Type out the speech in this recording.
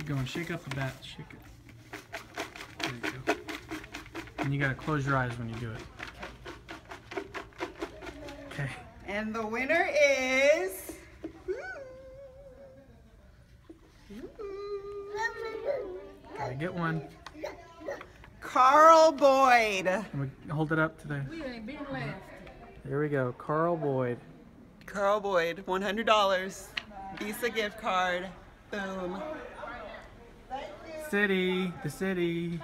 Keep going. Shake up the bat. Shake it. There you go. And you gotta close your eyes when you do it. Okay. And the winner is. Gotta get one. Carl Boyd. And we hold it up to the. We ain't been last. There we go. Carl Boyd. Carl Boyd, $100. Visa gift card. Boom. City. The city.